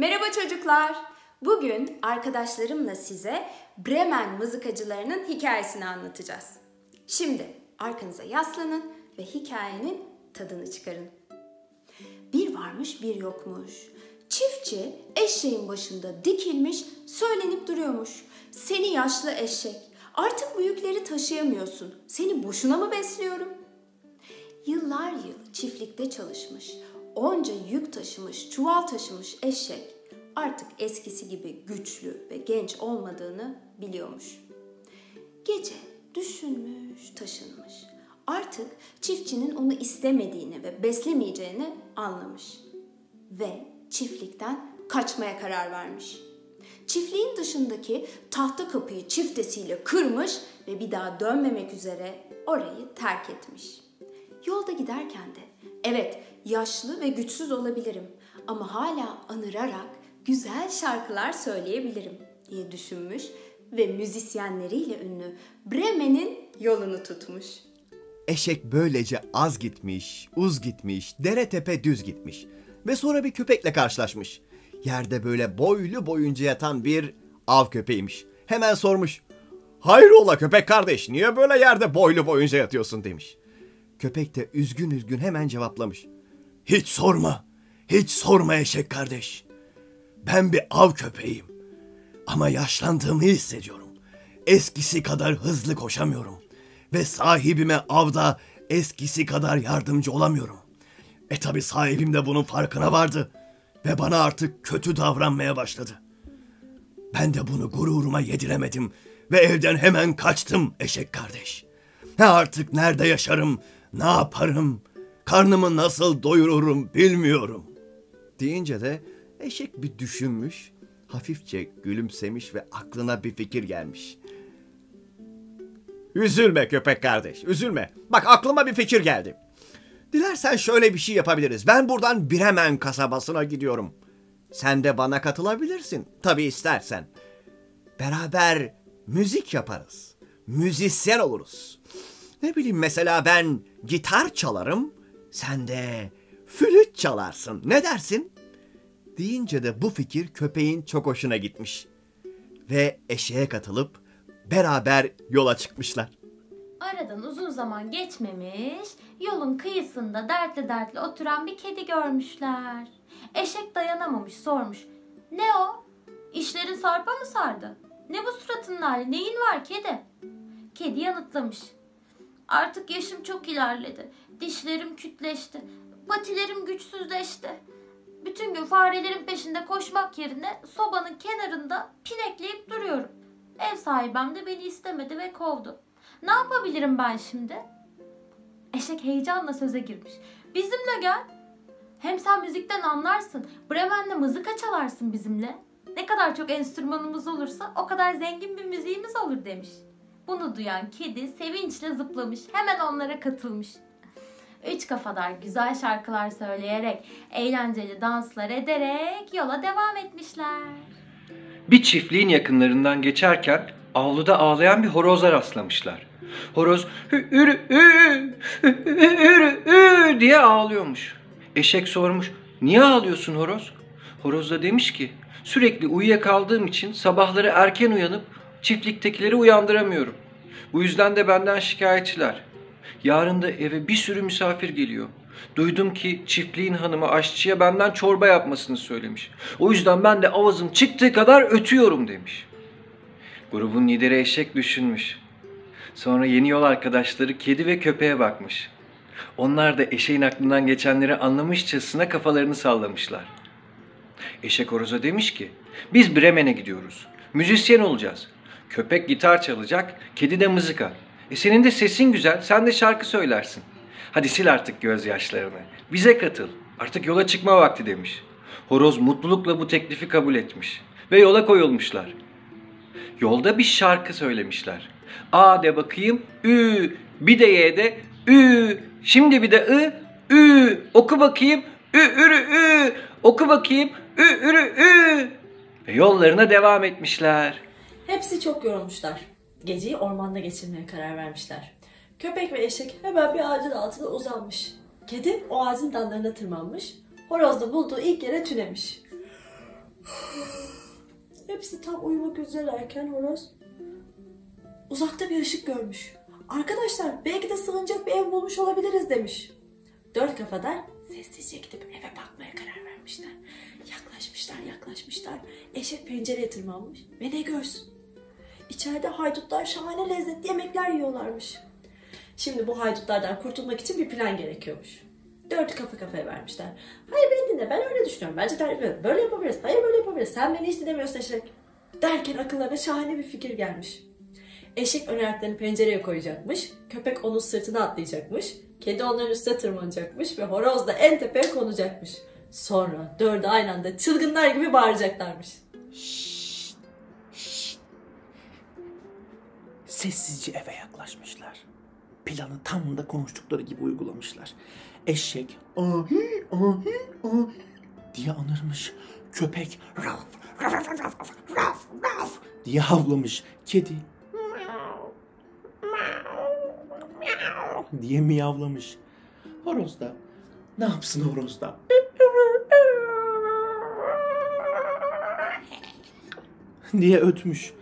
Merhaba çocuklar. Bugün arkadaşlarımla size Bremen mızıkacılarının hikayesini anlatacağız. Şimdi arkanıza yaslanın ve hikayenin tadını çıkarın. Bir varmış bir yokmuş. Çiftçi eşeğin başında dikilmiş söylenip duruyormuş. Seni yaşlı eşek artık bu yükleri taşıyamıyorsun. Seni boşuna mı besliyorum? Yıllar yıl çiftlikte çalışmış, onca yük taşımış, çuval taşımış eşek artık eskisi gibi güçlü ve genç olmadığını biliyormuş. Gece düşünmüş, taşınmış. Artık çiftçinin onu istemediğini ve beslemeyeceğini anlamış. Ve çiftlikten kaçmaya karar vermiş. Çiftliğin dışındaki tahta kapıyı çiftesiyle kırmış ve bir daha dönmemek üzere orayı terk etmiş. Yolda giderken de evet yaşlı ve güçsüz olabilirim ama hala anırarak güzel şarkılar söyleyebilirim diye düşünmüş ve müzisyenleriyle ünlü Bremen'in yolunu tutmuş. Eşek böylece az gitmiş, uz gitmiş, dere tepe düz gitmiş. Ve sonra bir köpekle karşılaşmış. Yerde böyle boylu boyunca yatan bir av köpeğiymiş. Hemen sormuş. Hayrola köpek kardeş niye böyle yerde boylu boyunca yatıyorsun demiş. Köpek de üzgün üzgün hemen cevaplamış. Hiç sorma, hiç sorma eşek kardeş. Ben bir av köpeğiyim. Ama yaşlandığımı hissediyorum. Eskisi kadar hızlı koşamıyorum. Ve sahibime avda eskisi kadar yardımcı olamıyorum. E tabi sahibim de bunun farkına vardı. Ve bana artık kötü davranmaya başladı. Ben de bunu gururuma yediremedim. Ve evden hemen kaçtım eşek kardeş. Ne artık nerede yaşarım, ne yaparım, karnımı nasıl doyururum bilmiyorum. Deyince de eşek bir düşünmüş, hafifçe gülümsemiş ve aklına bir fikir gelmiş. Üzülme köpek kardeş, üzülme. Bak aklıma bir fikir geldi. Dilersen şöyle bir şey yapabiliriz. Ben buradan Bremen kasabasına gidiyorum. Sen de bana katılabilirsin. Tabii istersen. Beraber müzik yaparız. Müzisyen oluruz. Ne bileyim mesela ben gitar çalarım. Sen de flüt çalarsın. Ne dersin? Deyince de bu fikir köpeğin çok hoşuna gitmiş. Ve eşeğe katılıp beraber yola çıkmışlar. Aradan uzun zaman geçmemiş, yolun kıyısında dertli dertli oturan bir kedi görmüşler. Eşek dayanamamış sormuş. Ne o? İşlerin sarpa mı sardı? Ne bu suratının hali? Neyin var kedi? Kedi yanıtlamış. Artık yaşım çok ilerledi. Dişlerim kütleşti. Patilerim güçsüzleşti. Bütün gün farelerin peşinde koşmak yerine sobanın kenarında pinekleyip duruyorum. Ev sahibem de beni istemedi ve kovdu. Ne yapabilirim ben şimdi? Eşek heyecanla söze girmiş. Bizimle gel. Hem sen müzikten anlarsın. Bremen'de mızıka çalarsın bizimle. Ne kadar çok enstrümanımız olursa o kadar zengin bir müziğimiz olur demiş. Bunu duyan kedi sevinçle zıplamış. Hemen onlara katılmış. Üç kafadar güzel şarkılar söyleyerek, eğlenceli danslar ederek yola devam etmişler. Bir çiftliğin yakınlarından geçerken avluda ağlayan bir horoza rastlamışlar. Horoz ürü ü ürü ü diye ağlıyormuş. Eşek sormuş niye ağlıyorsun horoz? Horoz da demiş ki sürekli uyuyakaldığım için sabahları erken uyanıp çiftliktekileri uyandıramıyorum. Bu yüzden de benden şikayetçiler. Yarın da eve bir sürü misafir geliyor. Duydum ki çiftliğin hanımı aşçıya benden çorba yapmasını söylemiş. O yüzden ben de avazım çıktığı kadar ötüyorum demiş. Grubun lideri eşek düşünmüş. Sonra yeni yol arkadaşları kedi ve köpeğe bakmış. Onlar da eşeğin aklından geçenleri anlamışçasına kafalarını sallamışlar. Eşek horoza demiş ki, biz Bremen'e gidiyoruz. Müzisyen olacağız. Köpek gitar çalacak, kedi de mızıka. E senin de sesin güzel, sen de şarkı söylersin. Hadi sil artık gözyaşlarını. Bize katıl. Artık yola çıkma vakti demiş. Horoz mutlulukla bu teklifi kabul etmiş. Ve yola koyulmuşlar. Yolda bir şarkı söylemişler. A de bakayım, Ü, bir de Y de, Ü, şimdi bir de I, Ü, oku bakayım, Ü, ürü, Ü, oku bakayım, Ü, ürü, Ü. Ve yollarına devam etmişler. Hepsi çok yorulmuşlar. Geceyi ormanda geçirmeye karar vermişler. Köpek ve eşek hemen bir ağacın altına uzanmış. Kedi o ağacın dallarına tırmanmış. Horoz da bulduğu ilk yere tünemiş. Hepsi tam uyumak üzerelerken horoz uzakta bir ışık görmüş. Arkadaşlar belki de sığınacak bir ev bulmuş olabiliriz demiş. Dört kafadar sessizce gidip eve bakmaya karar vermişler. Yaklaşmışlar yaklaşmışlar. Eşek pencereye tırmanmış ve ne görsün. İçeride haydutlar şahane lezzetli yemekler yiyorlarmış. Şimdi bu haydutlardan kurtulmak için bir plan gerekiyormuş. Dört kafa kafaya vermişler. Hayır beni dinle ben öyle düşünüyorum. Bence de böyle yapabiliriz. Hayır böyle yapabiliriz. Sen beni hiç dinlemiyorsun eşek. Derken akıllarına şahane bir fikir gelmiş. Eşek ön ayaklarını pencereye koyacakmış. Köpek onun sırtına atlayacakmış. Kedi onların üstüne tırmanacakmış ve horoz da en tepeye konacakmış. Sonra dördü aynı anda çılgınlar gibi bağıracaklarmış. Sessizce eve yaklaşmışlar. Planı tam da konuştukları gibi uygulamışlar. Eşek ahi ahi ahi diye anırmış. Köpek raf raf raf raf raf raf diye havlamış. Kedi diye miyavlamış. Horoz da ne yapsın horoz da? diye ötmüş.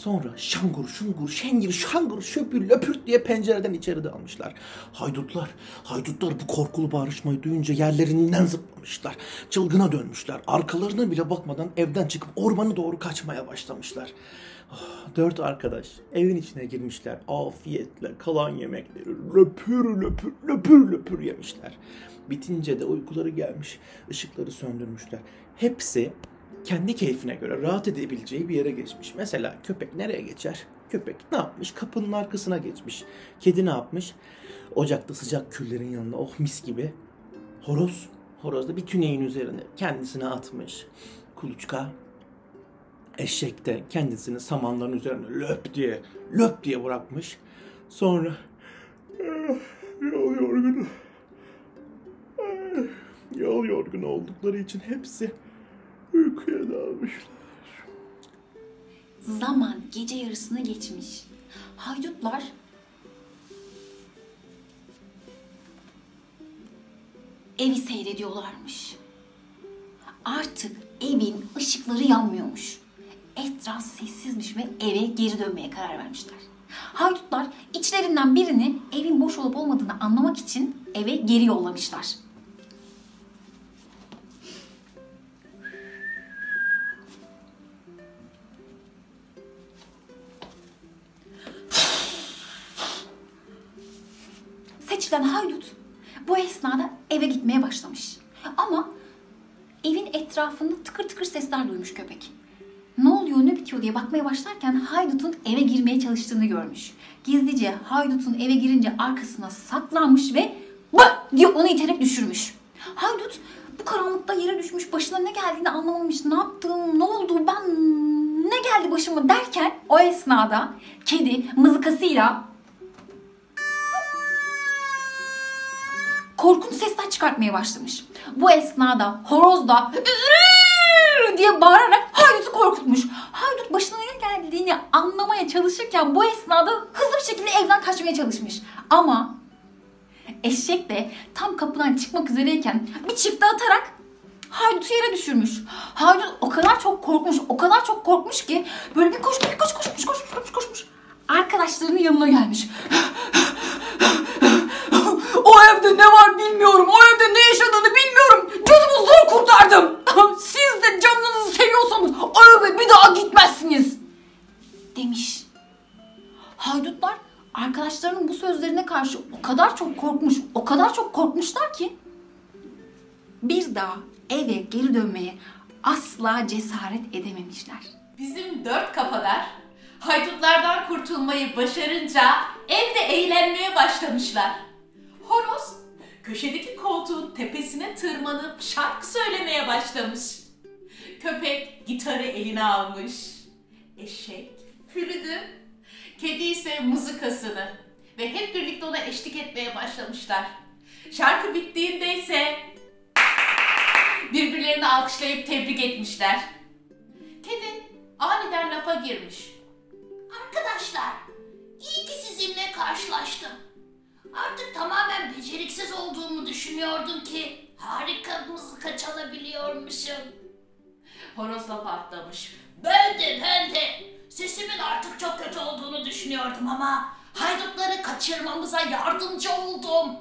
Sonra şangur şungur şengir şangur şöpür löpür diye pencereden içeri dalmışlar. Haydutlar, haydutlar bu korkulu bağırışmayı duyunca yerlerinden zıplamışlar. Çılgına dönmüşler. Arkalarına bile bakmadan evden çıkıp ormanı doğru kaçmaya başlamışlar. Oh, dört arkadaş evin içine girmişler. Afiyetle kalan yemekleri löpür löpür löpür löpür yemişler. Bitince de uykuları gelmiş. ışıkları söndürmüşler. Hepsi kendi keyfine göre rahat edebileceği bir yere geçmiş. Mesela köpek nereye geçer? Köpek ne yapmış? Kapının arkasına geçmiş. Kedi ne yapmış? Ocakta sıcak küllerin yanında oh mis gibi. Horoz, horoz da bir tüneyin üzerine kendisine atmış. Kuluçka, eşek de kendisini samanların üzerine löp diye, löp diye bırakmış. Sonra "Ah, yol yorgunu, ah, yol yorgunu oldukları için hepsi uykuya dalmışlar. Zaman gece yarısını geçmiş. Haydutlar evi seyrediyorlarmış. Artık evin ışıkları yanmıyormuş. Etraf sessizmiş ve eve geri dönmeye karar vermişler. Haydutlar içlerinden birini evin boş olup olmadığını anlamak için eve geri yollamışlar. Bu esnada eve gitmeye başlamış. Ama evin etrafında tıkır tıkır sesler duymuş köpek. Ne oluyor ne bitiyor diye bakmaya başlarken haydutun eve girmeye çalıştığını görmüş. Gizlice haydutun eve girince arkasına saklanmış ve bak diye onu iterek düşürmüş. Haydut bu karanlıkta yere düşmüş başına ne geldiğini anlamamış. Ne yaptım ne oldu ben ne geldi başıma derken o esnada kedi mızıkasıyla korkunç sesler çıkartmaya başlamış. Bu esnada horoz da diye bağırarak haydutu korkutmuş. Haydut başına ne geldiğini anlamaya çalışırken bu esnada hızlı bir şekilde evden kaçmaya çalışmış. Ama eşek de tam kapıdan çıkmak üzereyken bir çifte atarak Haydut'u yere düşürmüş. Haydut o kadar çok korkmuş, o kadar çok korkmuş ki böyle bir koşmuş, bir koş, koşmuş, koşmuş, koşmuş, koşmuş. Arkadaşlarının yanına gelmiş. O evde ne var bilmiyorum. O evde ne yaşadığını bilmiyorum. Canımı zor kurtardım. Siz de canınızı seviyorsanız o eve bir daha gitmezsiniz. Demiş. Haydutlar arkadaşlarının bu sözlerine karşı o kadar çok korkmuş, o kadar çok korkmuşlar ki bir daha eve geri dönmeye asla cesaret edememişler. Bizim dört kafalar haydutlardan kurtulmayı başarınca evde eğlenmeye başlamışlar. Horoz köşedeki koltuğun tepesine tırmanıp şarkı söylemeye başlamış. Köpek gitarı eline almış. Eşek flütü, kedi ise mızıkasını ve hep birlikte ona eşlik etmeye başlamışlar. Şarkı bittiğinde ise birbirlerini alkışlayıp tebrik etmişler. Kedi aniden lafa girmiş. Arkadaşlar, iyi ki sizinle karşılaştım. Artık tamamen beceriksiz olduğumu düşünüyordum ki harika mızıka çalabiliyormuşum. Horoz laf atlamış. Ben de ben de. Sesimin artık çok kötü olduğunu düşünüyordum ama haydutları kaçırmamıza yardımcı oldum.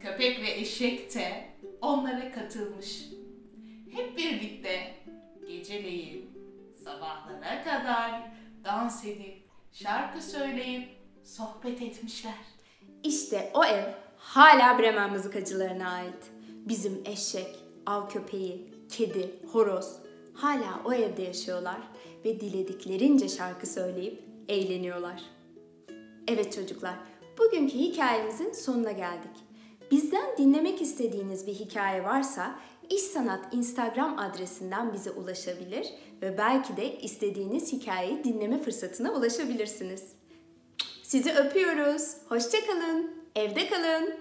Köpek ve eşek de onlara katılmış. Hep birlikte geceleyin sabahlara kadar dans edip şarkı söyleyip sohbet etmişler. İşte o ev hala Bremen mızıkacılarına ait. Bizim eşek, av köpeği, kedi, horoz hala o evde yaşıyorlar ve dilediklerince şarkı söyleyip eğleniyorlar. Evet çocuklar, bugünkü hikayemizin sonuna geldik. Bizden dinlemek istediğiniz bir hikaye varsa İş Sanat Instagram adresinden bize ulaşabilir ve belki de istediğiniz hikayeyi dinleme fırsatına ulaşabilirsiniz. Sizi öpüyoruz. Hoşça kalın. Evde kalın.